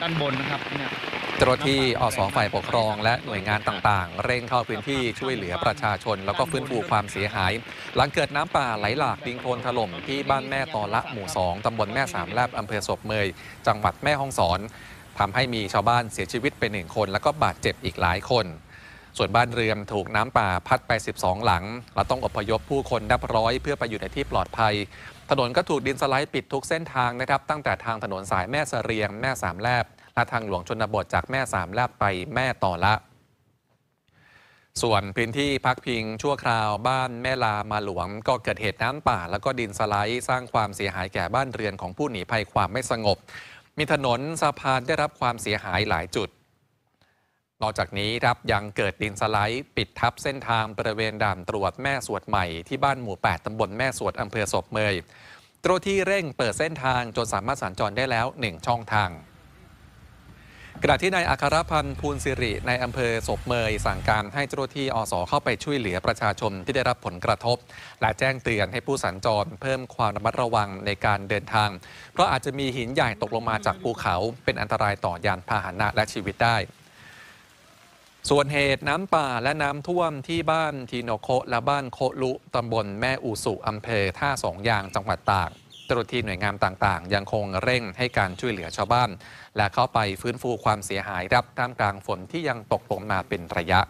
ด้านบนนะครับเนี่ยเจ้าหน้าที่อสฝ่ายปกครองและหน่วยงานต่างๆ เร่งเข้าพื้นที่ช่วยเหลือประชาชน แล้วก็ฟื้นฟูความเสียหาย หลังเกิดน้ำป่าไหลหลากดินโคลนถล่มที่บ้านแม่ตอละหมู่ 2 ตำบลแม่สามแลบอำเภอศพเมย จังหวัดแม่ฮ่องสอนทำให้มีชาวบ้านเสียชีวิตไปหนึ่งคน แล้วก็บาดเจ็บอีกหลายคน ส่วนบ้านเรือนถูกน้ำป่าพัดไป 12 หลัง และต้องอพยพผู้คนนับร้อยเพื่อไปอยู่ในที่ปลอดภัย ถนนก็ถูกดินสไลด์ปิดทุกเส้นทางนะครับ ตั้งแต่ทางถนนสายแม่เสเรียง แม่สามแลบ และทางหลวงชนบทจากแม่สามแลบไปแม่ต่อละ ส่วนพื้นที่พักพิงชั่วคราวบ้านแม่ลามาหลวง ก็เกิดเหตุน้ำป่า แล้วก็ดินสไลด์สร้างความเสียหายแก่บ้านเรือนของผู้หนีภัยความไม่สงบ มีถนนสะพานได้รับความเสียหายหลายจุด นอกจากนี้ครับยังเกิดดินสไลด์ ปิดทับเส้นทางบริเวณด่านตรวจแม่สวดใหม่ที่บ้านหมู่ 8 ตำบลแม่สวดอำเภอศพเมยเจ้าที่เร่งเปิดเส้นทางจนสามารถสัญจรได้แล้ว 1 ช่องทางขณะที่นายอัครพันธ์ภูลสิริในอำเภอศพเมย สั่งการให้เจ้าหน้าที่อสเข้าไปช่วยเหลือประชาชนที่ได้รับผลกระทบ และแจ้งเตือนให้ผู้สัญจรเพิ่มความระมัดระวังในการเดินทาง เพราะอาจจะมีหินใหญ่ตกลงมาจากภูเขา เป็นอันตรายต่อยานพาหนะและชีวิตได้ ส่วนเหตุน้ำป่าและน้ำท่วมที่บ้านทีโนโคและบ้านโคลุตำบลแม่อูสุอำเภอท่าสองยางจังหวัดตากเจ้าหน้าที่หน่วยงานต่างๆ ยังคงเร่งให้การช่วยเหลือชาวบ้าน และเข้าไปฟื้นฟูความเสียหายรับท่ามกลางฝนที่ยังตกลงมาเป็นระยะ